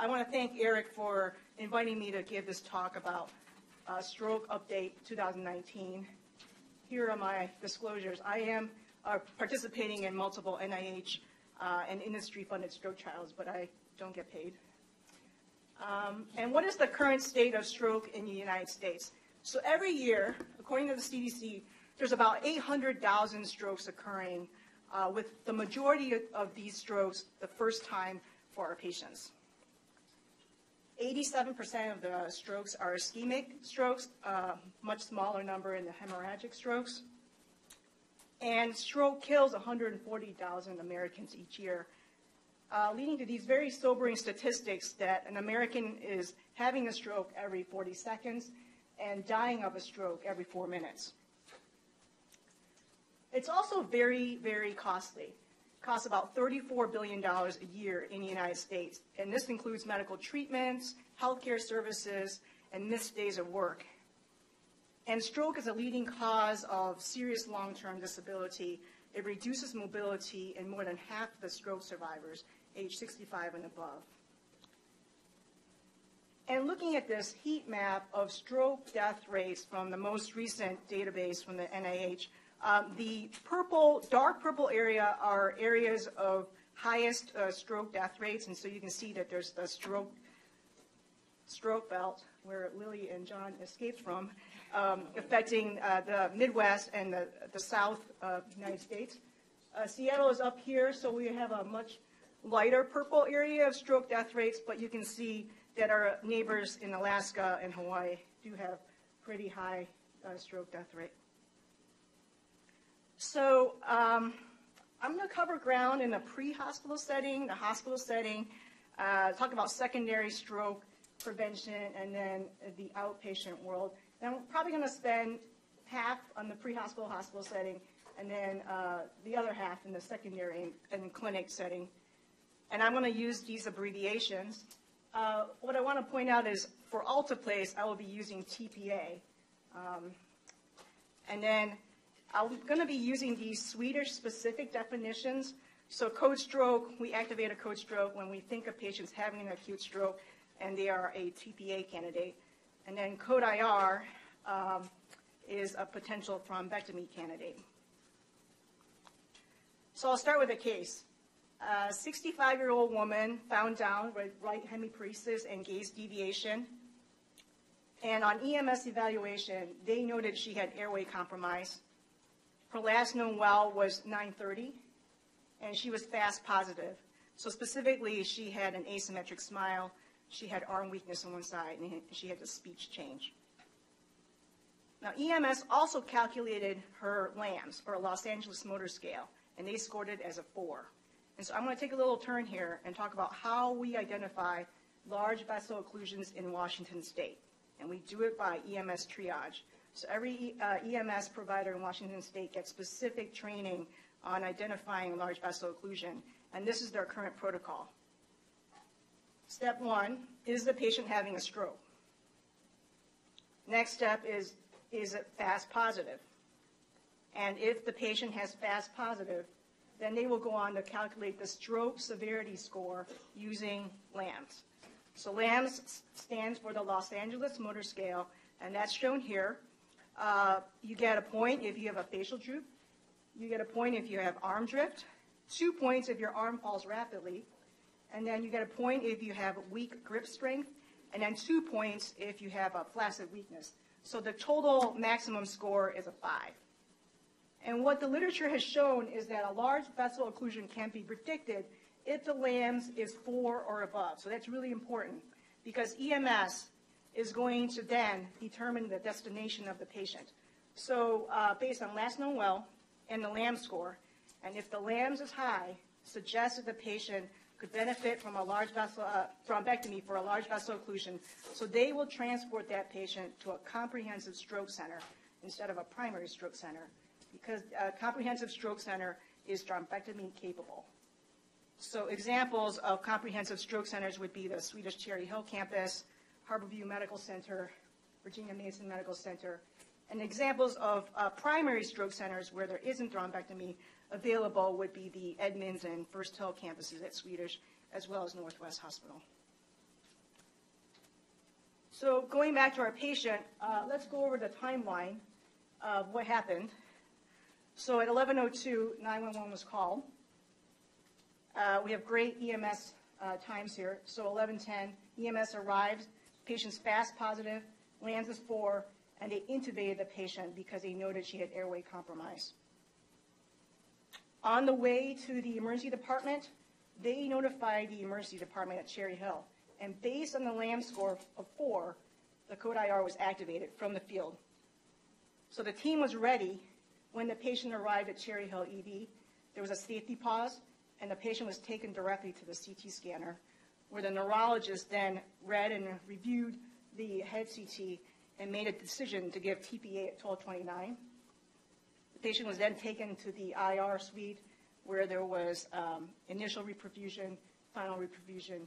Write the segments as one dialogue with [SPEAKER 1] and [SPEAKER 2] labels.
[SPEAKER 1] I want to thank Eric for inviting me to give this talk about uh, Stroke Update 2019. Here are my disclosures. I am uh, participating in multiple NIH uh, and industry-funded stroke trials, but I don't get paid. Um, and what is the current state of stroke in the United States? So every year, according to the CDC, there's about 800,000 strokes occurring, uh, with the majority of, of these strokes the first time for our patients. 87% of the strokes are ischemic strokes, uh, much smaller number in the hemorrhagic strokes. And stroke kills 140,000 Americans each year, uh, leading to these very sobering statistics that an American is having a stroke every 40 seconds and dying of a stroke every four minutes. It's also very, very costly. Costs about $34 billion a year in the United States, and this includes medical treatments, healthcare services, and missed days of work. And stroke is a leading cause of serious long-term disability. It reduces mobility in more than half of the stroke survivors, age 65 and above. And looking at this heat map of stroke death rates from the most recent database from the NIH, um, the purple, dark purple area are areas of highest uh, stroke death rates, and so you can see that there's the stroke stroke belt where Lily and John escaped from, um, affecting uh, the Midwest and the, the South uh, United States. Uh, Seattle is up here, so we have a much lighter purple area of stroke death rates, but you can see that our neighbors in Alaska and Hawaii do have pretty high uh, stroke death rate. So um, I'm going to cover ground in a pre-hospital setting, the hospital setting, uh, talk about secondary stroke prevention, and then the outpatient world. And I'm probably going to spend half on the pre-hospital hospital setting, and then uh, the other half in the secondary and, clinic setting. And I'm going to use these abbreviations uh, what I want to point out is for Alteplase, I will be using TPA. Um, and then I'm going to be using these Swedish-specific definitions. So code stroke, we activate a code stroke when we think of patients having an acute stroke and they are a TPA candidate. And then code IR um, is a potential thrombectomy candidate. So I'll start with a case. A 65-year-old woman found down with right hemiparesis and gaze deviation. And on EMS evaluation, they noted she had airway compromise. Her last known well was 930, and she was FAST positive. So specifically, she had an asymmetric smile, she had arm weakness on one side, and she had a speech change. Now, EMS also calculated her LAMS, or Los Angeles Motor Scale, and they scored it as a 4. And so I'm going to take a little turn here and talk about how we identify large vessel occlusions in Washington State. And we do it by EMS triage. So every uh, EMS provider in Washington State gets specific training on identifying large vessel occlusion. And this is their current protocol. Step one, is the patient having a stroke? Next step is, is it fast positive? And if the patient has fast positive, then they will go on to calculate the stroke severity score using LAMS. So LAMS stands for the Los Angeles Motor Scale, and that's shown here. Uh, you get a point if you have a facial droop. You get a point if you have arm drift. Two points if your arm falls rapidly. And then you get a point if you have weak grip strength. And then two points if you have a flaccid weakness. So the total maximum score is a five. And what the literature has shown is that a large vessel occlusion can be predicted if the LAMS is four or above. So that's really important because EMS is going to then determine the destination of the patient. So uh, based on last known well and the LAMS score, and if the LAMS is high, suggests that the patient could benefit from a large vessel uh, thrombectomy for a large vessel occlusion. So they will transport that patient to a comprehensive stroke center instead of a primary stroke center because a comprehensive stroke center is thrombectomy capable. So examples of comprehensive stroke centers would be the Swedish Cherry Hill campus, Harborview Medical Center, Virginia Mason Medical Center, and examples of uh, primary stroke centers where there isn't thrombectomy available would be the Edmonds and First Hill campuses at Swedish, as well as Northwest Hospital. So going back to our patient, uh, let's go over the timeline of what happened. So at 11:02, 911 was called. Uh, We have great EMS uh, times here. So 11:10, EMS arrives, patient's fast positive, LAMS is four, and they intubated the patient because they noted she had airway compromise. On the way to the emergency department, they notified the emergency department at Cherry Hill. And based on the LAM score of four, the code IR was activated from the field. So the team was ready when the patient arrived at Cherry Hill ED. There was a safety pause, and the patient was taken directly to the CT scanner, where the neurologist then read and reviewed the head CT and made a decision to give TPA at 1229. The patient was then taken to the IR suite where there was um, initial reperfusion, final reperfusion,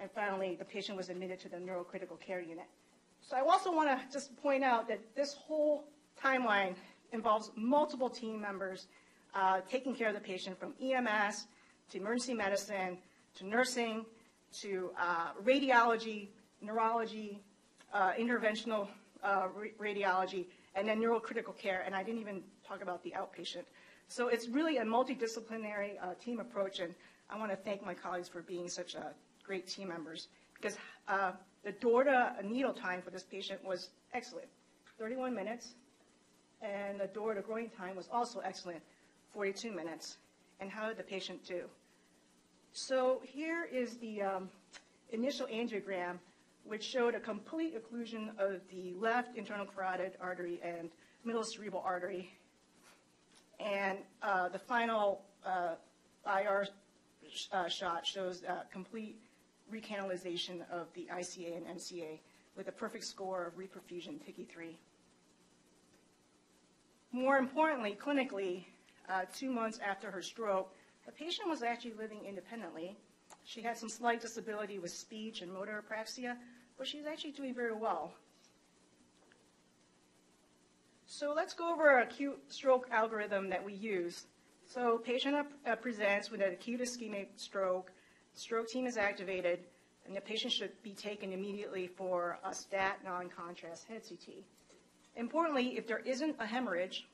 [SPEAKER 1] and finally the patient was admitted to the neurocritical care unit. So I also want to just point out that this whole timeline involves multiple team members uh, taking care of the patient from EMS to emergency medicine to nursing to uh, radiology, neurology, uh, interventional uh, radiology, and then neurocritical care. And I didn't even talk about the outpatient. So it's really a multidisciplinary uh, team approach, and I want to thank my colleagues for being such uh, great team members because uh, the door to needle time for this patient was excellent, 31 minutes, and the door to groin time was also excellent, 42 minutes. And how did the patient do? So here is the um, initial angiogram, which showed a complete occlusion of the left internal carotid artery and middle cerebral artery. And uh, the final uh, IR sh- uh, shot shows complete recanalization of the ICA and MCA with a perfect score of reperfusion, TICI 3. More importantly, clinically, uh, two months after her stroke, the patient was actually living independently. She had some slight disability with speech and motor apraxia, but she's actually doing very well. So let's go over our acute stroke algorithm that we use. So patient uh, presents with an acute ischemic stroke, stroke team is activated, and the patient should be taken immediately for a stat non-contrast head CT. Importantly, if there isn't a hemorrhage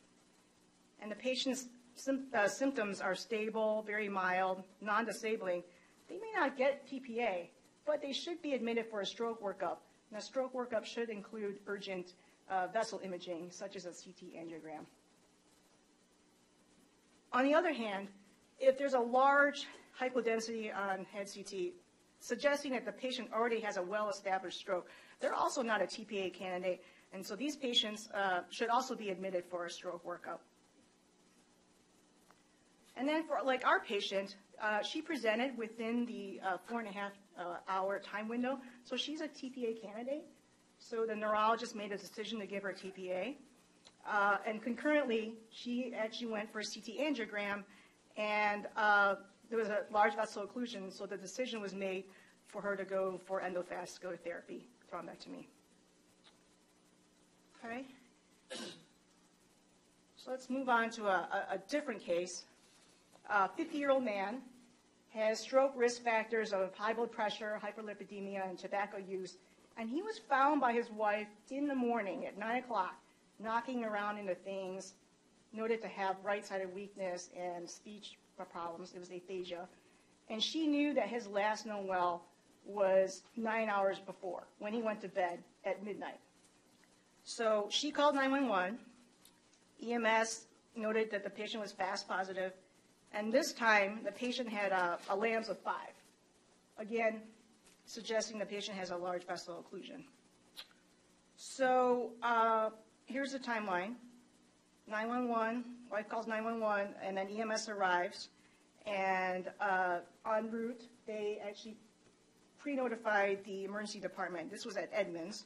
[SPEAKER 1] and the patient's uh, symptoms are stable, very mild, non-disabling, they may not get TPA, but they should be admitted for a stroke workup. And a stroke workup should include urgent uh, vessel imaging, such as a CT angiogram. On the other hand, if there's a large hypodensity on head CT, suggesting that the patient already has a well-established stroke, they're also not a TPA candidate, and so these patients uh, should also be admitted for a stroke workup. And then for like our patient, uh, she presented within the uh, four and a half uh, hour time window, so she's a TPA candidate. So the neurologist made a decision to give her TPA. Uh, and concurrently, she actually went for a CT angiogram, and uh, there was a large vessel occlusion, so the decision was made for her to go for endovascular therapy, thrombectomy. Okay. So let's move on to a, a, a different case. Uh, A 50-year-old man has stroke risk factors of high blood pressure, hyperlipidemia, and tobacco use, and he was found by his wife in the morning at 9 o'clock, knocking around into things, noted to have right-sided weakness and speech problems. It was aphasia. And she knew that his last known well was nine hours before, when he went to bed at midnight. So she called 911. EMS noted that the patient was fast positive, and this time the patient had a, a LAMS of five. Again, suggesting the patient has a large vessel occlusion. So uh, here's the timeline. 911, wife calls 911, and then EMS arrives. And uh, en route, they actually pre-notified the emergency department. This was at Edmonds.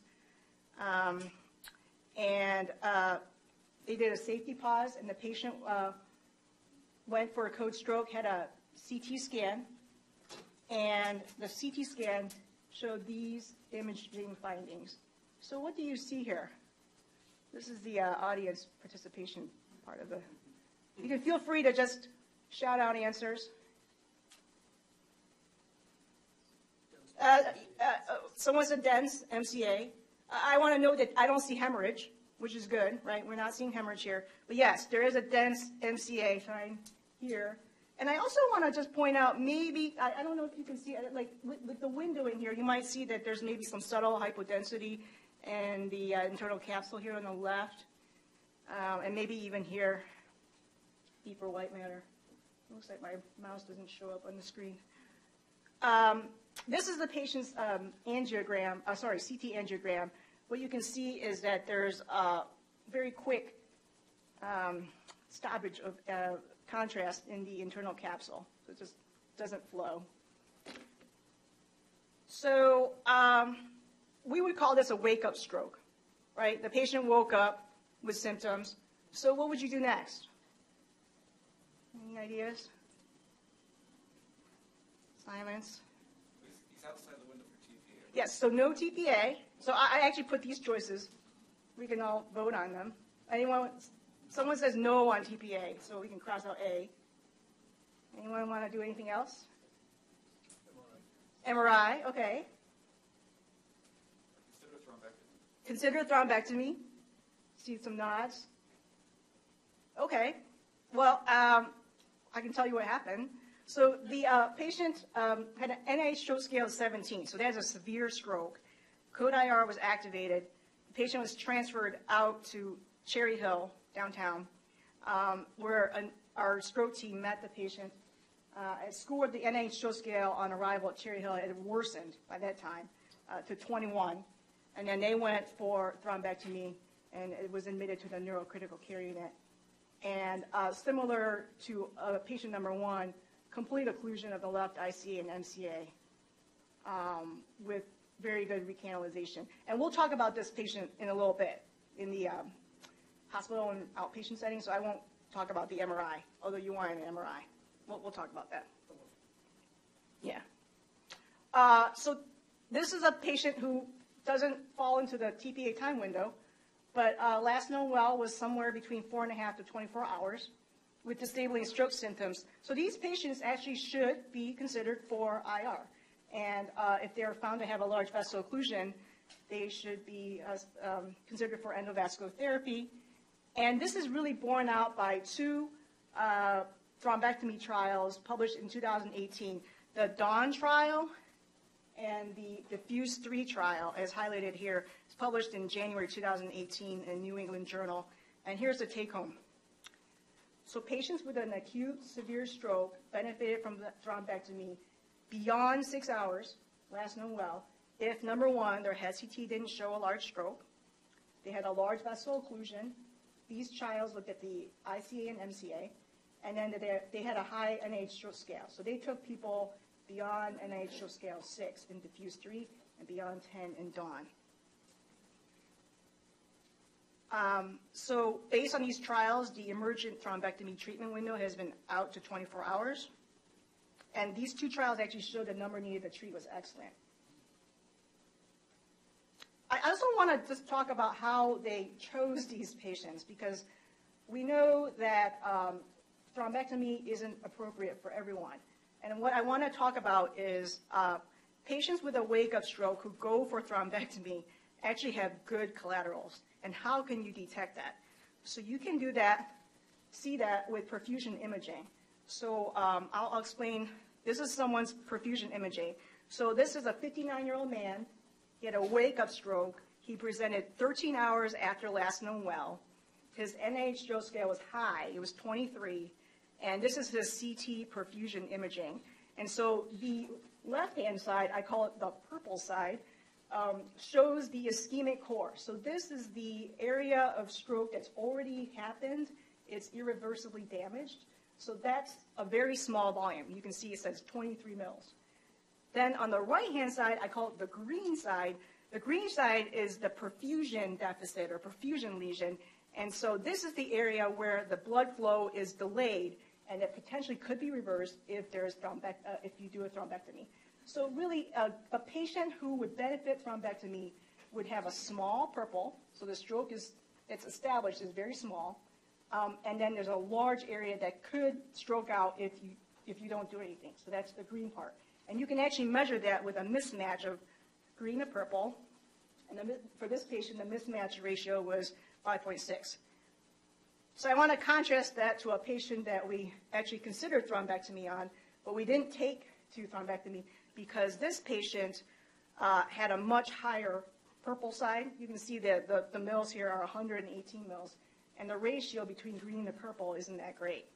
[SPEAKER 1] Um, and uh, they did a safety pause, and the patient uh, went for a code stroke, had a CT scan, and the CT scan showed these imaging findings. So what do you see here? This is the uh, audience participation part of the. You can feel free to just shout out answers. Uh, uh, someone said dense, MCA. I want to note that I don't see hemorrhage, which is good, right? We're not seeing hemorrhage here. But yes, there is a dense MCA sign here. And I also want to just point out, maybe, I, I don't know if you can see, it, like, with, with the window in here, you might see that there's maybe some subtle hypodensity in the uh, internal capsule here on the left. Um, and maybe even here, deeper white matter. Looks like my mouse doesn't show up on the screen. Um, this is the patient's um, angiogram, uh, sorry, CT angiogram. What you can see is that there's a very quick um, stoppage of uh, contrast in the internal capsule. So it just doesn't flow. So um, we would call this a wake-up stroke, right? The patient woke up with symptoms. So what would you do next? Any ideas? Silence.
[SPEAKER 2] He's, he's outside the window for TPA.
[SPEAKER 1] Yes, so no TPA. So I, I actually put these choices. We can all vote on them. Anyone, someone says no on TPA, so we can cross out A. Anyone want to do anything else? MRI, MRI okay.
[SPEAKER 2] Consider a thrombectomy.
[SPEAKER 1] Consider thrombectomy. See some nods. Okay. Well, um, I can tell you what happened. So the uh, patient um, had an NIH stroke scale of 17, so that's a severe stroke. Code IR was activated. The patient was transferred out to Cherry Hill downtown, um, where an, our stroke team met the patient. Uh, it scored the NIH stroke scale on arrival at Cherry Hill. It had worsened by that time uh, to 21. And then they went for thrombectomy, and it was admitted to the neurocritical care unit. And uh, similar to uh, patient number one, complete occlusion of the left ICA and MCA um, with very good recanalization. And we'll talk about this patient in a little bit in the um, hospital and outpatient setting, so I won't talk about the MRI, although you want an MRI. We'll, we'll talk about that. Yeah. Uh, so this is a patient who doesn't fall into the TPA time window, but uh, last known well was somewhere between four and a half to 24 hours with disabling stroke symptoms. So these patients actually should be considered for IR. And uh, if they're found to have a large vessel occlusion, they should be uh, um, considered for endovascular therapy. And this is really borne out by two uh, thrombectomy trials published in 2018. The Dawn trial and the DEFUSE 3 trial, as highlighted here. It's published in January 2018 in New England Journal. And here's the take home. So patients with an acute severe stroke benefited from the thrombectomy beyond six hours, last known well, if number one, their head CT didn't show a large stroke, they had a large vessel occlusion, these trials looked at the ICA and MCA, and then they, they had a high NIH stroke scale. So they took people beyond NIH stroke scale 6 in DEFUSE 3 and beyond 10 in Dawn. Um, so based on these trials, the emergent thrombectomy treatment window has been out to 24 hours. And these two trials actually showed the number needed to treat was excellent. I also want to just talk about how they chose these patients because we know that um, thrombectomy isn't appropriate for everyone. And what I want to talk about is uh, patients with a wake-up stroke who go for thrombectomy actually have good collaterals. And how can you detect that? So you can do that, see that with perfusion imaging. So um, I'll, I'll explain. This is someone's perfusion imaging. So this is a 59-year-old man. He had a wake-up stroke. He presented 13 hours after last known well. His NIH stroke scale was high. It was 23. And this is his CT perfusion imaging. And so the left-hand side, I call it the purple side, um, shows the ischemic core. So this is the area of stroke that's already happened. It's irreversibly damaged. So that's a very small volume. You can see it says 23 mils. Then on the right-hand side, I call it the green side. The green side is the perfusion deficit or perfusion lesion. And so this is the area where the blood flow is delayed and it potentially could be reversed if there's thrombect- uh, if you do a thrombectomy. So really, a, a patient who would benefit thrombectomy would have a small purple. So the stroke is it's established is very small, um, and then there's a large area that could stroke out if you if you don't do anything. So that's the green part, and you can actually measure that with a mismatch of green to purple, And the, for this patient, the mismatch ratio was 5.6. So I want to contrast that to a patient that we actually considered thrombectomy on, but we didn't take to thrombectomy because this patient uh, had a much higher purple side. You can see that the, the mils here are 118 mils, and the ratio between green and purple isn't that great.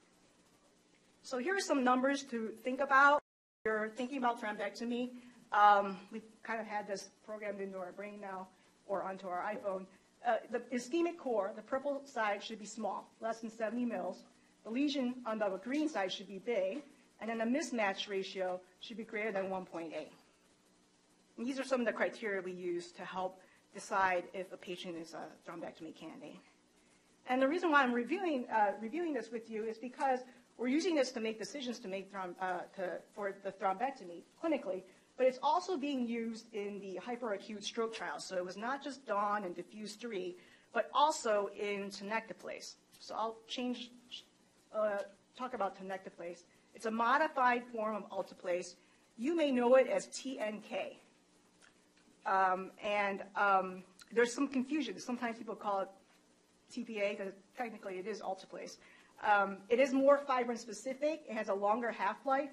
[SPEAKER 1] So here are some numbers to think about. You're thinking about thrombectomy. Um, we've kind of had this programmed into our brain now or onto our iPhone. Uh, the ischemic core, the purple side should be small, less than 70 mils. The lesion on the green side should be big, and then the mismatch ratio should be greater than 1.8. And these are some of the criteria we use to help decide if a patient is a thrombectomy candidate. And the reason why I'm reviewing, uh, reviewing this with you is because we're using this to make decisions to make throm- uh, to, for the thrombectomy clinically, but it's also being used in the hyperacute stroke trial. So it was not just DAWN and DEFUSE 3, but also in tenecteplase. So I'll change, uh, talk about tenecteplase. It's a modified form of alteplase. You may know it as TNK. Um, and um, there's some confusion. Sometimes people call it TPA, because technically it is alteplase. Um, it is more fibrin specific, it has a longer half-life,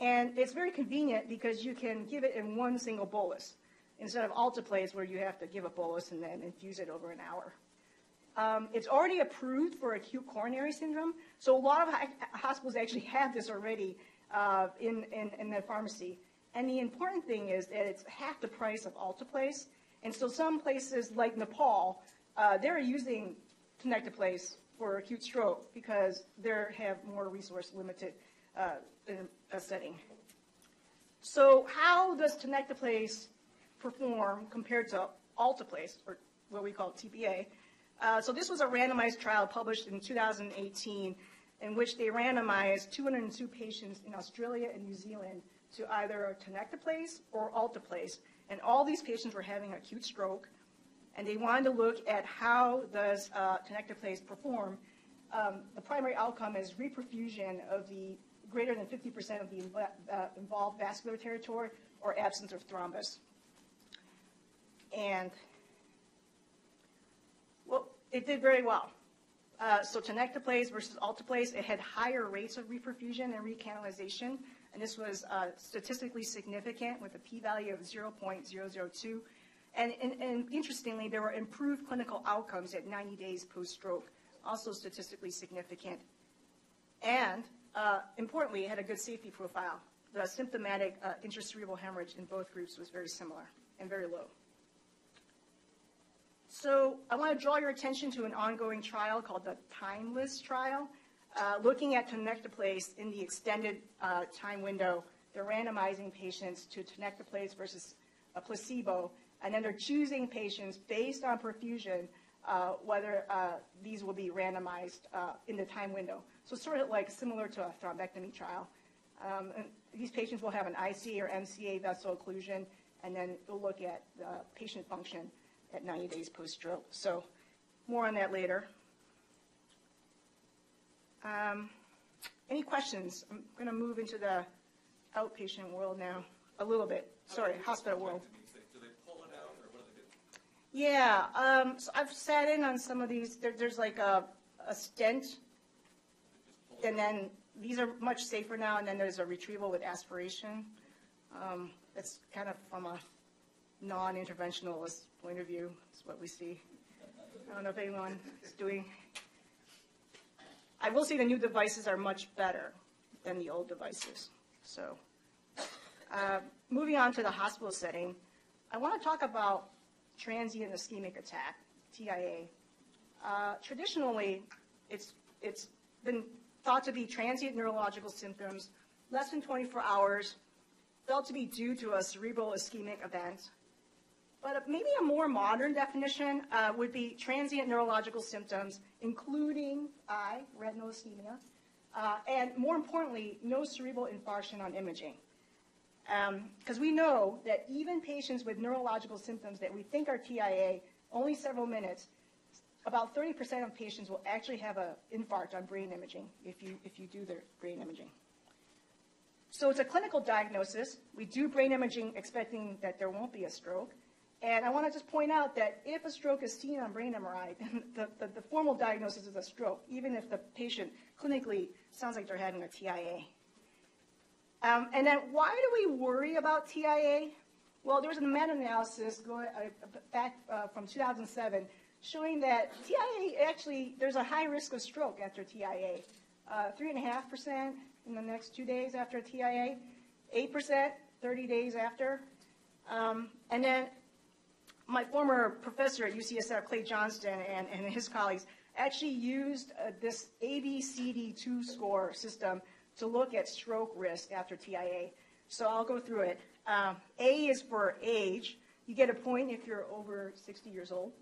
[SPEAKER 1] and it's very convenient because you can give it in one single bolus, instead of alteplase where you have to give a bolus and then infuse it over an hour. Um, it's already approved for acute coronary syndrome, so a lot of hospitals actually have this already uh, in, in, in the pharmacy. And the important thing is that it's half the price of alteplase, and so some places like Nepal, uh, they're using tenecteplase for acute stroke because they have more resource limited uh, in a setting. So how does tenecteplase perform compared to alteplase, or what we call TPA? Uh, so this was a randomized trial published in 2018 in which they randomized 202 patients in Australia and New Zealand to either tenecteplase or alteplase. And all these patients were having acute stroke, and they wanted to look at how does uh, tenecteplase perform. Um, the primary outcome is reperfusion of the greater than 50% of the uh, involved vascular territory or absence of thrombus. And well, it did very well. Uh, so tenecteplase versus alteplase, it had higher rates of reperfusion and recanalization, and this was uh, statistically significant with a p-value of 0.002. And, and, and interestingly, there were improved clinical outcomes at 90 days post-stroke, also statistically significant. And uh, importantly, it had a good safety profile. The symptomatic uh, intracerebral hemorrhage in both groups was very similar and very low. So I want to draw your attention to an ongoing trial called the Timeless trial, uh, looking at tenecteplase in the extended uh, time window. They're randomizing patients to tenecteplase versus a placebo, and then they're choosing patients based on perfusion uh, whether uh, these will be randomized uh, in the time window. So sort of like similar to a thrombectomy trial. Um, and these patients will have an ICA or MCA vessel occlusion, and then we'll look at patient function at 90 days post-stroke. So more on that later. Um, Any questions? I'm going to move into the outpatient world now, a little bit. Sorry, hospital world.
[SPEAKER 2] Do they pull it out, or what do they do?
[SPEAKER 1] Yeah, um, so I've sat in on some of these, there, there's like a, a stent, and then these are much safer now, and then there's a retrieval with aspiration. Um, it's kind of from a non-interventionalist point of view, is what we see. I don't know if anyone is doing. I will say the new devices are much better than the old devices, so. Uh, Moving on to the hospital setting, I want to talk about transient ischemic attack, TIA. Uh, Traditionally, it's, it's been thought to be transient neurological symptoms, less than 24 hours, felt to be due to a cerebral ischemic event. But maybe a more modern definition uh, would be transient neurological symptoms, including eye, retinal ischemia, uh, and more importantly, no cerebral infarction on imaging. Um, because we know that even patients with neurological symptoms that we think are TIA, only several minutes, about 30% of patients will actually have an infarct on brain imaging if you, if you do their brain imaging. So it's a clinical diagnosis. We do brain imaging expecting that there won't be a stroke. And I want to just point out that if a stroke is seen on brain MRI, the, the, the formal diagnosis is a stroke, even if the patient clinically sounds like they're having a TIA. Um, and then why do we worry about TIA? Well, there was a meta-analysis going uh, back uh, from 2007 showing that TIA actually there's a high risk of stroke after TIA. Uh, three and a half percent in the next two days after TIA, eight percent 30 days after, um, and then my former professor at UCSF, Clay Johnston, and, and his colleagues actually used uh, this ABCD2 score system to look at stroke risk after TIA. So I'll go through it. Um, A is for age. You get a point if you're over 60 years old.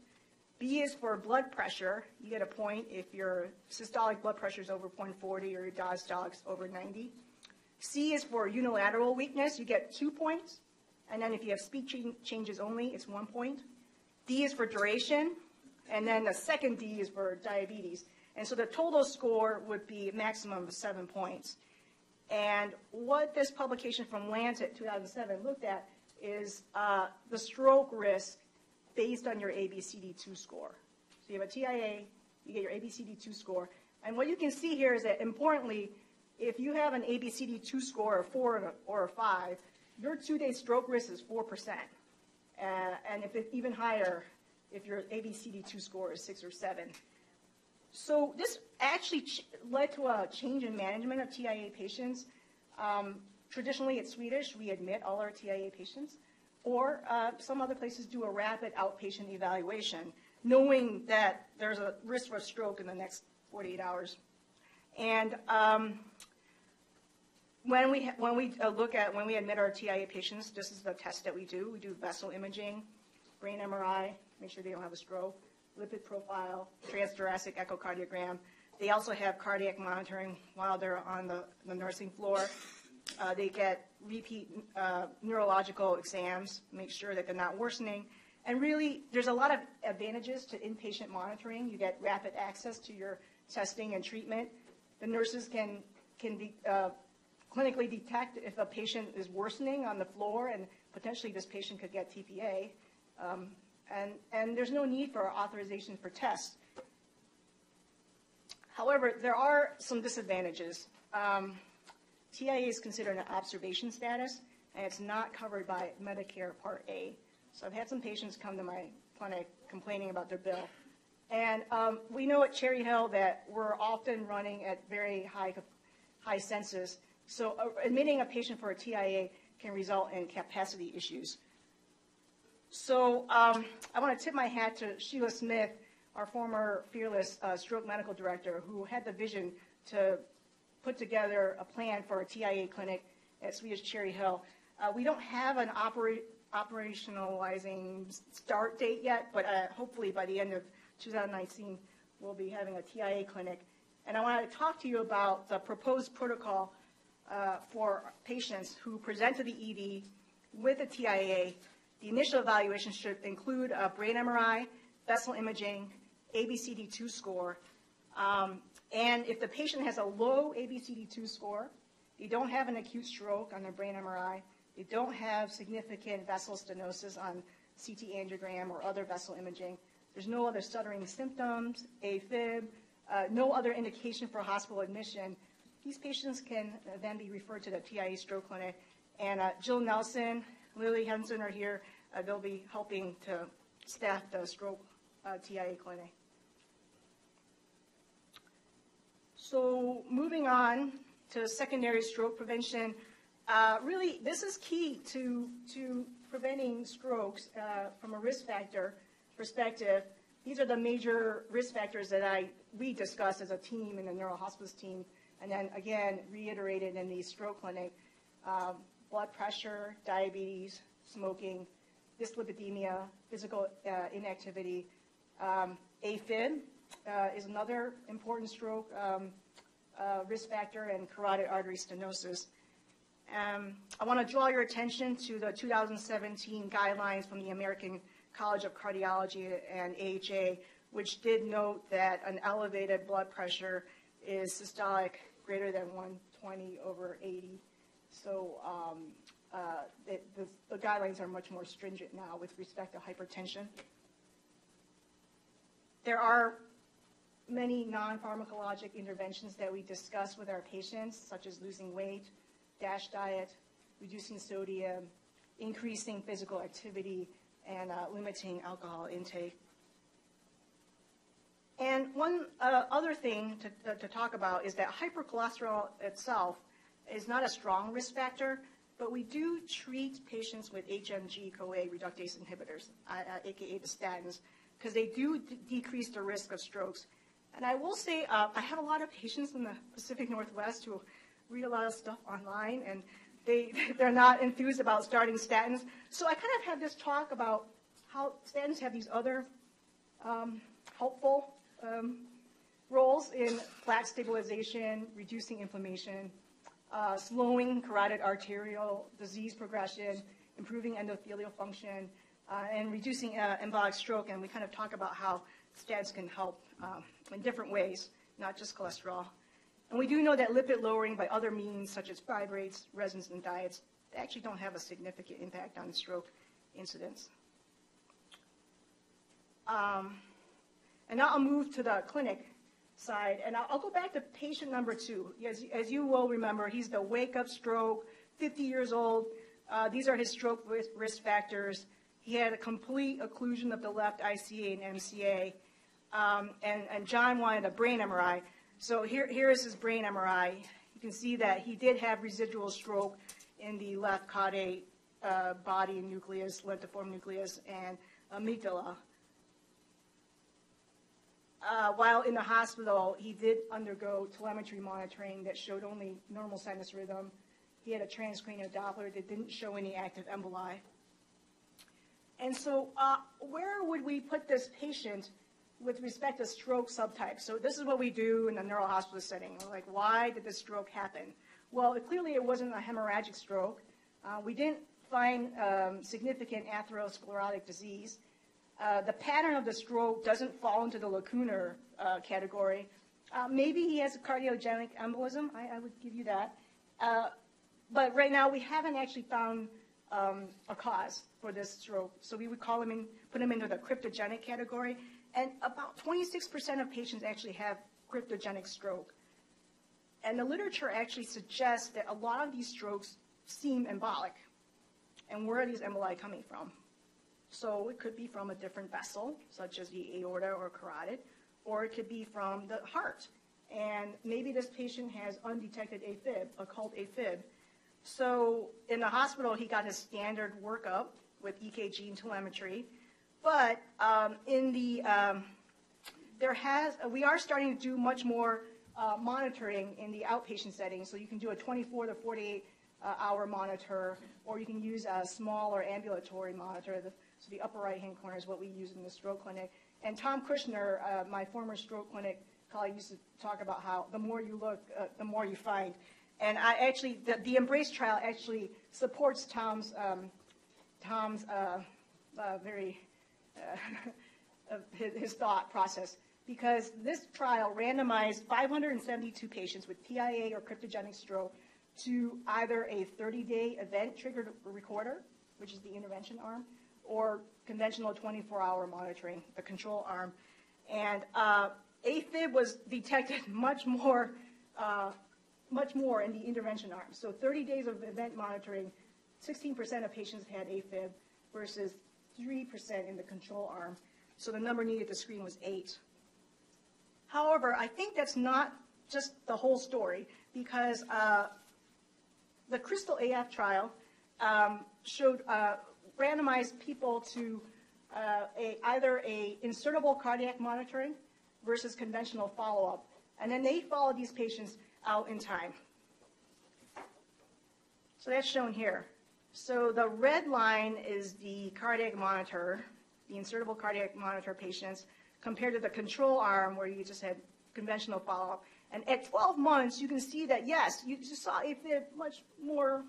[SPEAKER 1] B is for blood pressure. You get a point if your systolic blood pressure is over 0.40 or your diastolic is over 90. C is for unilateral weakness. You get two points. And then if you have speech changes only, it's one point. D is for duration. And then the second D is for diabetes. And so the total score would be a maximum of seven points. And what this publication from Lancet 2007 looked at is uh, the stroke risk based on your ABCD2 score. So you have a TIA, you get your ABCD2 score. And what you can see here is that importantly, if you have an ABCD2 score of four or a five, your two-day stroke risk is 4%. Uh, and if it's even higher, if your ABCD2 score is six or seven. So this actually led to a change in management of TIA patients. Um, traditionally, at Swedish, we admit all our TIA patients, or uh, some other places do a rapid outpatient evaluation, knowing that there's a risk of stroke in the next 48 hours. And um, when we, when we uh, look at, when we admit our TIA patients, this is the test that we do. We do vessel imaging, brain MRI, make sure they don't have a stroke, lipid profile, transthoracic echocardiogram. They also have cardiac monitoring while they're on the, the nursing floor. Uh, they get repeat uh, neurological exams, make sure that they're not worsening. And really, there's a lot of advantages to inpatient monitoring. You get rapid access to your testing and treatment. The nurses can, can be, uh, clinically detect if a patient is worsening on the floor, and potentially this patient could get TPA. Um, and, and there's no need for authorization for tests. However, there are some disadvantages. Um, TIA is considered an observation status, and it's not covered by Medicare Part A. So I've had some patients come to my clinic complaining about their bill. And um, we know at Cherry Hill that we're often running at very high, high census. So uh, admitting a patient for a TIA can result in capacity issues. So um, I want to tip my hat to Sheila Smith, our former fearless uh, stroke medical director, who had the vision to put together a plan for a TIA clinic at Swedish Cherry Hill. Uh, we don't have an opera- operationalizing start date yet, but uh, hopefully by the end of 2019, we'll be having a TIA clinic. And I want to talk to you about the proposed protocol uh, for patients who present to the ED with a TIA the initial evaluation should include a brain MRI, vessel imaging, ABCD2 score, um, and if the patient has a low ABCD2 score, they don't have an acute stroke on their brain MRI, they don't have significant vessel stenosis on CT angiogram or other vessel imaging, there's no other stuttering symptoms, AFib, uh, no other indication for hospital admission, these patients can then be referred to the TIA stroke clinic. And uh, Jill Nelson, Lily Henson are here. Uh, they'll be helping to staff the stroke uh, TIA clinic. So moving on to secondary stroke prevention, uh, really this is key to, to preventing strokes uh, from a risk factor perspective. These are the major risk factors that I, we discussed as a team in the neurohospice team, and then again reiterated in the stroke clinic. Um, blood pressure, diabetes, smoking, dyslipidemia, physical uh, inactivity. Um, AFib uh, is another important stroke um, uh, risk factor, and carotid artery stenosis. Um, I want to draw your attention to the 2017 guidelines from the American College of Cardiology and AHA, which did note that an elevated blood pressure is systolic greater than 120 over 80 so um, uh, it- the the guidelines are much more stringent now with respect to hypertension. There are many non-pharmacologic interventions that we discuss with our patients, such as losing weight, DASH diet, reducing sodium, increasing physical activity, and uh, limiting alcohol intake. And one uh, other thing to, to talk about is that hypercholesterol itself is not a strong risk factor, but we do treat patients with HMG-CoA reductase inhibitors, uh, uh, aka the statins, because they do d- decrease the risk of strokes. And I will say, uh, I have a lot of patients in the Pacific Northwest who read a lot of stuff online, and they they're not enthused about starting statins. So I kind of have this talk about how statins have these other um, helpful um, roles in plaque stabilization, reducing inflammation, uh, slowing carotid arterial disease progression, improving endothelial function, uh, and reducing uh, embolic stroke. And we kind of talk about how statins can help um, in different ways, not just cholesterol. And we do know that lipid lowering by other means, such as fibrates, resins, and diets, they actually don't have a significant impact on stroke incidence. Um, and now I'll move to the clinic side, and I'll, I'll go back to patient number two. As, as you will remember, he's the wake-up stroke, 50 years old. Uh, these are his stroke risk, risk factors. He had a complete occlusion of the left ICA and MCA, um, and, and John wanted a brain MRI. So here, here is his brain MRI. You can see that he did have residual stroke in the left caudate uh, body nucleus, lentiform nucleus, and amygdala. Uh, while in the hospital, he did undergo telemetry monitoring that showed only normal sinus rhythm. He had a transcranial Doppler that didn't show any active emboli. And so, uh, where would we put this patient with respect to stroke subtypes? So this is what we do in the neurohospital setting. We're like, why did this stroke happen? Well, it, clearly it wasn't a hemorrhagic stroke. Uh, we didn't find um, significant atherosclerotic disease. Uh, the pattern of the stroke doesn't fall into the lacunar uh, category. Uh, maybe he has a cardiogenic embolism. I, I would give you that. Uh, but right now, we haven't actually found um, a cause for this stroke. So we would call him in, put him into the cryptogenic category. And about 26% of patients actually have cryptogenic stroke. And the literature actually suggests that a lot of these strokes seem embolic. And where are these emboli coming from? So it could be from a different vessel, such as the aorta or carotid, or it could be from the heart. And maybe this patient has undetected AFib, occult AFib. So in the hospital, he got his standard workup with EKG and telemetry. But um, in the, um, there has, we are starting to do much more uh, monitoring in the outpatient setting. So you can do a 24 to 48 uh, hour monitor, or you can use a small or ambulatory monitor. The, so the upper right-hand corner is what we use in the stroke clinic. And Tom Kushner, uh, my former stroke clinic colleague, used to talk about how the more you look, uh, the more you find. And I actually, the, the Embrace trial actually supports Tom's, um, Tom's uh, uh, very, uh, his, his thought process. Because this trial randomized 572 patients with TIA or cryptogenic stroke to either a 30-day event-triggered recorder, which is the intervention arm, or conventional 24-hour monitoring, the control arm. And uh, AFib was detected much more, uh, much more in the intervention arm. So 30 days of event monitoring, 16% of patients had AFib versus 3% in the control arm. So the number needed to screen was eight. However, I think that's not just the whole story because uh, the Crystal AF trial um, showed uh, randomized people to uh, a, either a insertable cardiac monitoring versus conventional follow-up, and then they followed these patients out in time. So that's shown here. So the red line is the cardiac monitor, the insertable cardiac monitor patients, compared to the control arm where you just had conventional follow-up. And at 12 months, you can see that, yes, you just saw AFib much more,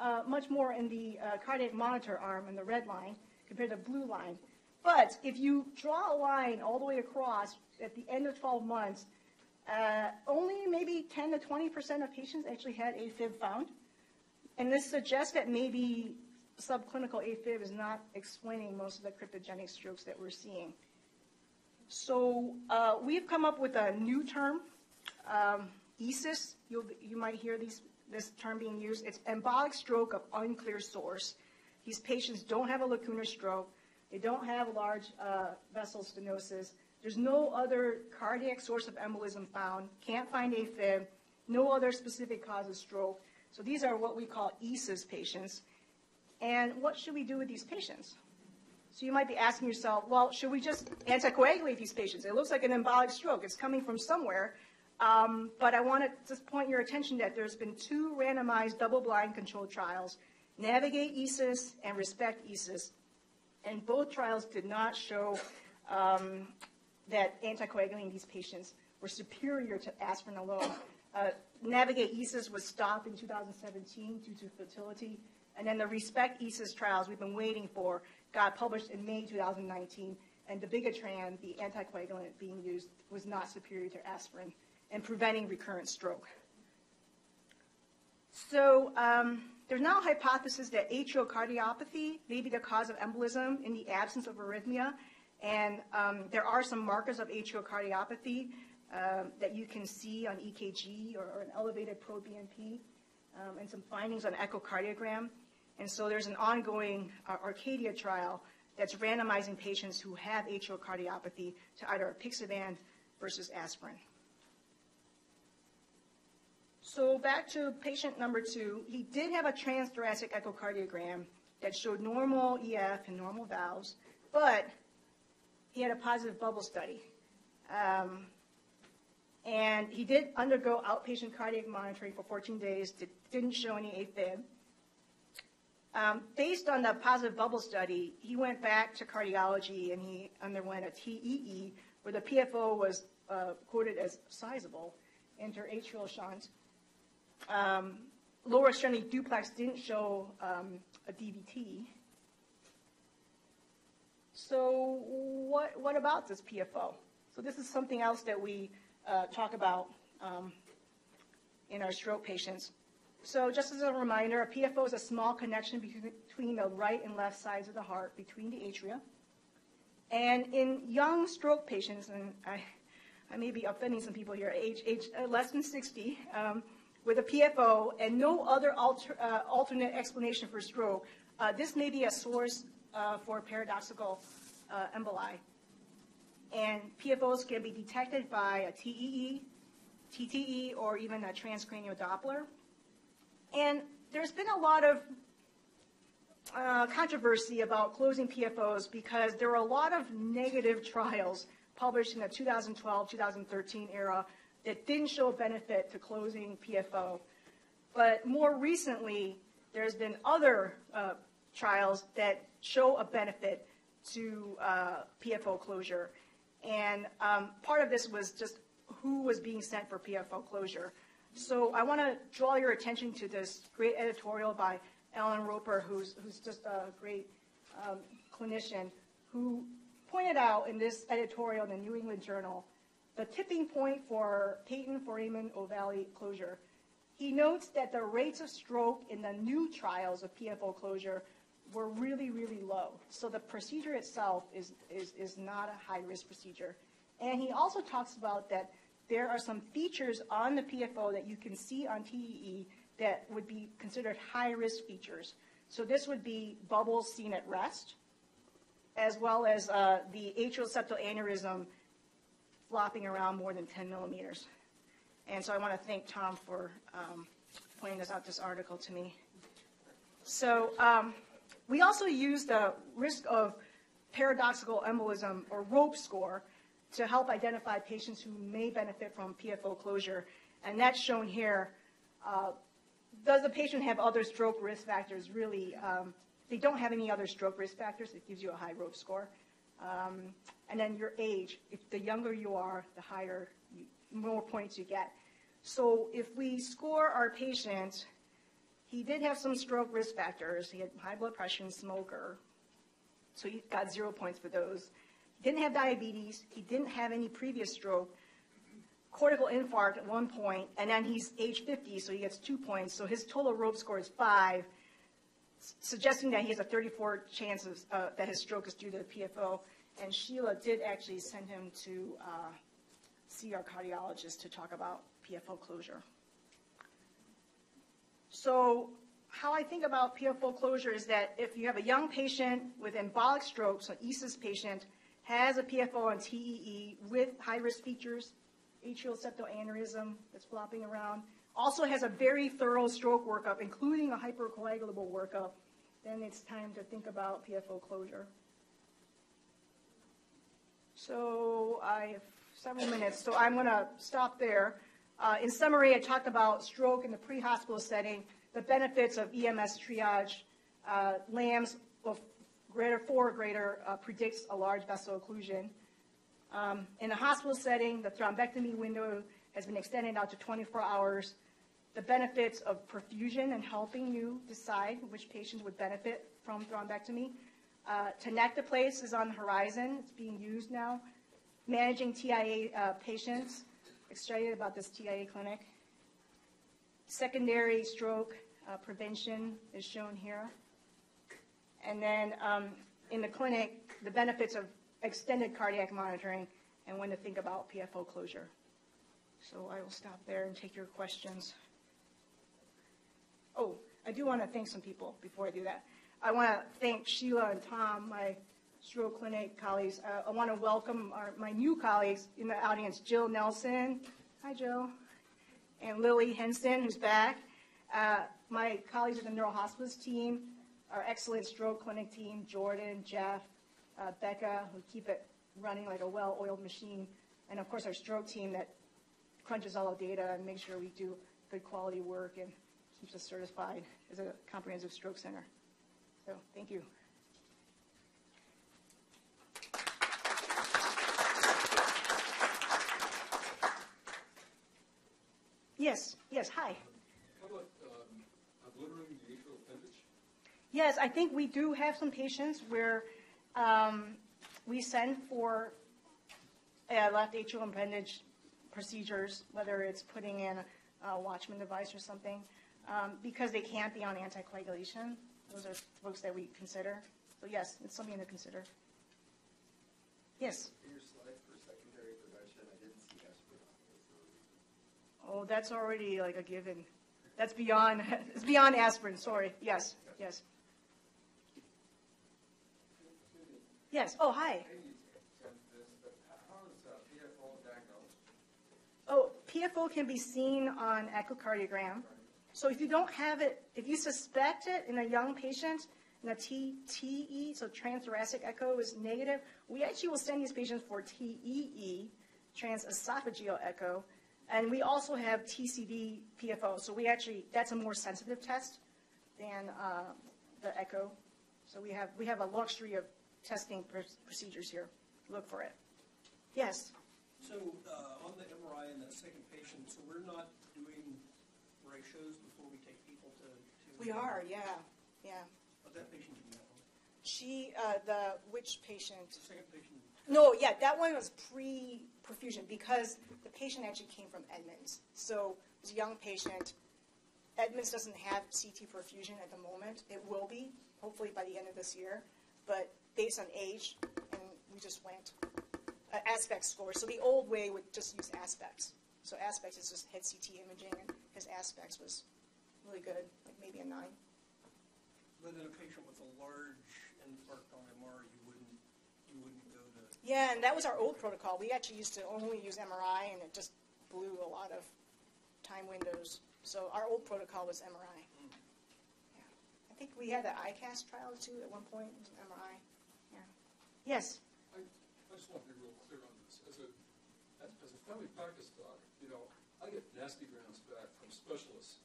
[SPEAKER 1] uh, much more in the uh, cardiac monitor arm in the red line compared to the blue line. But if you draw a line all the way across at the end of 12 months, uh, only maybe 10 to 20% of patients actually had AFib found. And this suggests that maybe subclinical AFib is not explaining most of the cryptogenic strokes that we're seeing. So uh, we've come up with a new term, um, ESUS. You'll, you might hear these, this term being used. It's embolic stroke of unclear source. These patients don't have a lacunar stroke. They don't have large uh, vessel stenosis. There's no other cardiac source of embolism found. Can't find AFib. No other specific cause of stroke. So these are what we call ESUS patients. And what should we do with these patients? So you might be asking yourself, well, should we just anticoagulate these patients? It looks like an embolic stroke. It's coming from somewhere. Um, but I want to just point your attention that there's been two randomized double-blind controlled trials, Navigate ESUS and Respect ESUS, and both trials did not show um, that anticoagulating these patients were superior to aspirin alone. Uh, Navigate ESUS was stopped in 2017 due to futility, and then the Respect ESUS trials we've been waiting for got published in May 2019, and the dabigatran, the anticoagulant being used, was not superior to aspirin in preventing recurrent stroke. So um, there's now a hypothesis that atrial cardiopathy may be the cause of embolism in the absence of arrhythmia, and um, there are some markers of atrial cardiopathy uh, that you can see on EKG or, or an elevated proBNP, um, and some findings on echocardiogram. And so there's an ongoing uh, Arcadia trial that's randomizing patients who have atrial cardiopathy to either apixaban versus aspirin. So back to patient number two, he did have a transthoracic echocardiogram that showed normal EF and normal valves, but he had a positive bubble study. Um, and he did undergo outpatient cardiac monitoring for 14 days, did, didn't show any AFib. Um, based on the positive bubble study, he went back to cardiology and he underwent a TEE where the PFO was uh, quoted as sizable interatrial shunt. Um, lower extremity duplex didn't show um, a DVT. So what, what about this PFO? So this is something else that we uh, talk about um, in our stroke patients. So just as a reminder, a PFO is a small connection between the right and left sides of the heart, between the atria. And in young stroke patients, and I, I may be offending some people here, age, age uh, less than 60, um, with a PFO and no other alter, uh, alternate explanation for stroke, uh, this may be a source uh, for paradoxical uh, emboli. And PFOs can be detected by a TEE, TTE, or even a transcranial Doppler. And there's been a lot of uh, controversy about closing PFOs because there were a lot of negative trials published in the 2012-2013 era that didn't show a benefit to closing PFO. But more recently, there's been other uh, trials that show a benefit to uh, PFO closure. And um, part of this was just who was being sent for PFO closure. So I want to draw your attention to this great editorial by Allan Ropper, who's, who's just a great um, clinician, who pointed out in this editorial in the New England Journal the tipping point for patent foramen ovale closure. He notes that the rates of stroke in the new trials of PFO closure were really, really low. So the procedure itself is, is, is not a high-risk procedure. And he also talks about that there are some features on the PFO that you can see on TEE that would be considered high-risk features. So this would be bubbles seen at rest, as well as uh, the atrial septal aneurysm flopping around more than 10 millimeters. And so I want to thank Tom for um, pointing this out, this article to me. So um, we also use the risk of paradoxical embolism or ROPE score to help identify patients who may benefit from PFO closure. And that's shown here. Uh, does the patient have other stroke risk factors? Really, um, they don't have any other stroke risk factors. It gives you a high ROPE score. Um, and then your age. If the younger you are, the higher, more points you get. So if we score our patient, he did have some stroke risk factors. He had high blood pressure and smoker. So he got zero points for those. He didn't have diabetes. He didn't have any previous stroke. cortical infarct at one point, and then he's age 50, so he gets two points. So his total rope score is five, suggesting that he has a 34 chance of, uh, that his stroke is due to the PFO. And Sheila did actually send him to uh, see our cardiologist to talk about PFO closure. So how I think about PFO closure is that if you have a young patient with embolic stroke, so ESUS patient, has a PFO and TEE with high-risk features, atrial septal aneurysm that's flopping around, also has a very thorough stroke workup, including a hypercoagulable workup, then it's time to think about PFO closure. So I have several minutes, so I'm going to stop there. Uh, In summary, I talked about stroke in the pre-hospital setting, the benefits of EMS triage. Uh, LAMS of greater, four or greater uh, predicts a large vessel occlusion. Um, In the hospital setting, the thrombectomy window has been extended out to 24 hours. The benefits of perfusion and helping you decide which patients would benefit from thrombectomy. Uh, Tenecteplase is on the horizon. It's being used now. Managing TIA uh, patients. Excited about this TIA clinic. Secondary stroke uh, prevention is shown here. And then um, in the clinic, the benefits of extended cardiac monitoring and when to think about PFO closure. So I will stop there and take your questions. Oh, I do want to thank some people before I do that. I want to thank Sheila and Tom, my stroke clinic colleagues. Uh, I want to welcome our, my new colleagues in the audience, Jill Nelson. Hi, Jill. And Lily Henson, who's back. Uh, my colleagues at the neurohospice team, our excellent stroke clinic team, Jordan, Jeff, uh, Becca, who keep it running like a well-oiled machine. And of course, our stroke team that crunches all the data and makes sure we do good quality work and us certified as a comprehensive stroke center. So, thank you. Yes, yes, hi.
[SPEAKER 2] How about um, obliterating the atrial appendage?
[SPEAKER 1] Yes, I think we do have some patients where um, we send for uh, left atrial appendage procedures, whether it's putting in a Watchman device or something, um, because they can't be on anticoagulation. Those are folks that we consider. So yes, it's something to consider. Yes.
[SPEAKER 3] In your slide for secondary prevention, I didn't see aspirin
[SPEAKER 1] Oh, that's already like a given. That's beyond, it's beyond aspirin, sorry. Yes, yes. Yes, oh, hi.
[SPEAKER 2] Maybe sent this, but how is uh?
[SPEAKER 1] Oh, PFO can be seen on echocardiogram. So if you don't have it, if you suspect it in a young patient, and a TTE, so transthoracic echo is negative, we actually will send these patients for TEE, transesophageal echo, and we also have TCD PFO. So we actually, that's a more sensitive test than uh, the echo. So we have, we have a luxury of testing pr- procedures here. Look for it. Yes?
[SPEAKER 4] So, uh, on the MRI in that second patient, so we're not doing ratios before we take people to, to?
[SPEAKER 1] We are, yeah, yeah.
[SPEAKER 4] But that patient didn't have one.
[SPEAKER 1] She, uh, the, which patient?
[SPEAKER 4] The second patient,
[SPEAKER 1] No, yeah, that one was pre-perfusion because the patient actually came from Edmonds. So it was a young patient. Edmonds doesn't have CT perfusion at the moment. It will be, hopefully by the end of this year. But based on age, and we just went, uh, aspect score. So the old way would just use aspects. So aspects is just head CT imaging, and his aspects was really good, like maybe a nine.
[SPEAKER 4] but in a patient with a large infarct on MR, you wouldn't, you wouldn't go to,
[SPEAKER 1] Yeah, and that was our old protocol. We actually used to only use MRI, and it just blew a lot of time windows. So our old protocol was MRI. Hmm. Yeah. I think we had the ICAST trial too at one point, it was an MRI. Yeah. Yes.
[SPEAKER 2] I, I just want to be real clear on this. As a, as, as a family practice doc, you know, I get nasty grams back from specialists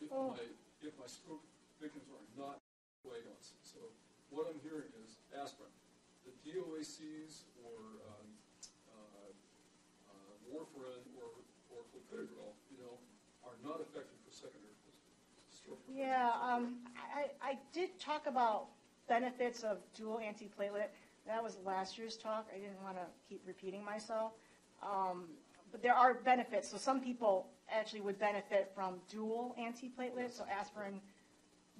[SPEAKER 2] if
[SPEAKER 1] Oh.
[SPEAKER 2] my, if my stroke victims are not coagulants. So what I'm hearing is aspirin. The DOACs or, um, uh, uh, warfarin or, or clopidogrel, you know, are not effective for secondary stroke.
[SPEAKER 1] Yeah, um, I, I did talk about benefits of dual antiplatelet. That was last year's talk. I didn't want to keep repeating myself. Um, but there are benefits. So some people actually would benefit from dual antiplatelets, so aspirin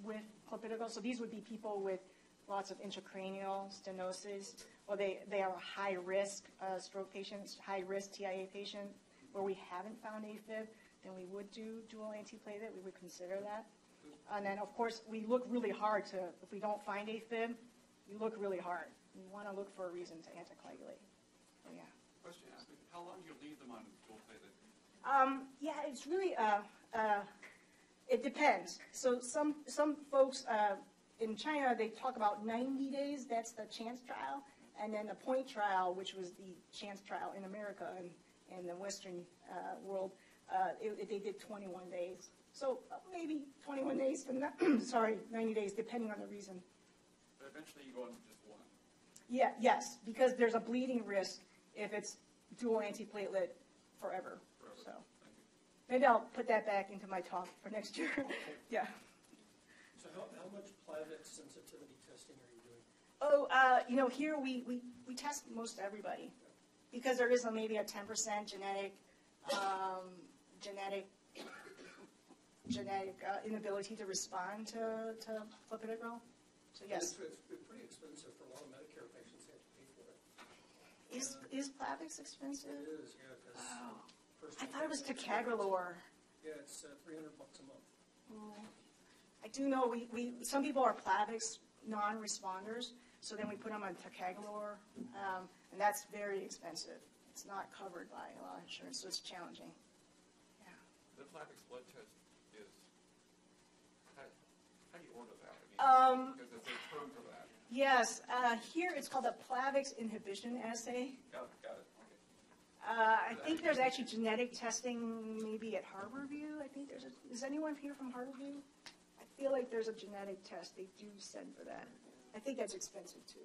[SPEAKER 1] with clopidogrel. So these would be people with lots of intracranial stenosis, or they, they are a high-risk uh, stroke patients, high-risk TIA patient, where we haven't found AFib, then we would do dual antiplatelet, we would consider that. And then, of course, we look really hard to, if we don't find AFib, we look really hard. We want to look for a reason to anticoagulate. Yeah.
[SPEAKER 5] Question, how long do you leave them on dual platelet?
[SPEAKER 1] Um, yeah, it's really, uh, uh, it depends. So some, some folks, uh, in China, they talk about ninety days, that's the chance trial. And then the point trial, which was the chance trial in America and, and the Western, uh, world, uh, it, it- they did twenty-one days. So uh, maybe twenty-one days, but not, sorry, ninety days, depending on the reason.
[SPEAKER 5] But eventually you go on to just one.
[SPEAKER 1] Yeah, yes, because there's a bleeding risk if it's dual antiplatelet forever, so. Maybe I'll put that back into my talk for next year. Yeah.
[SPEAKER 4] So how, how much Plavix sensitivity testing are you doing?
[SPEAKER 1] Oh, uh, you know, here we, we, we test most everybody because there is a, maybe a ten percent genetic, um, genetic, genetic uh, inability to respond to, to clopidogrel. So yes,
[SPEAKER 4] It's, it's pretty expensive for a lot of Medicare patients, they have to pay for it.
[SPEAKER 1] Is, is Plavix expensive?
[SPEAKER 4] It is, yeah, because.
[SPEAKER 1] Oh, I thought it was ticagrelor.
[SPEAKER 4] Yeah, it's uh, three hundred bucks a month.
[SPEAKER 1] I do know we, we, some people are Plavix non-responders, so then we put them on ticagrelor, um, and that's very expensive. It's not covered by a lot of insurance, so it's challenging. Yeah.
[SPEAKER 5] The Plavix blood test is, how, how do you order that? I mean,
[SPEAKER 1] Um,
[SPEAKER 5] Because there's a term for that.
[SPEAKER 1] Yes, uh, here it's called a Plavix inhibition assay.
[SPEAKER 5] Got it, got it, okay.
[SPEAKER 1] Uh, I think there's actually genetic testing maybe at Harborview. I think there's a, is anyone here from Harborview? I feel like there's a genetic test they do send for that. I think that's expensive too.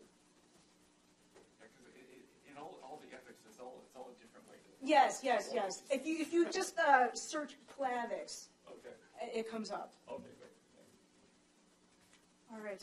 [SPEAKER 5] Yeah, 'cause it, it, in all, all the ethics, it's all, it's all a different way to.
[SPEAKER 1] Yes, yes, yes. If you, if you just uh, search Plavix,
[SPEAKER 5] Okay,
[SPEAKER 1] it comes up.
[SPEAKER 5] okay, great.
[SPEAKER 1] All right.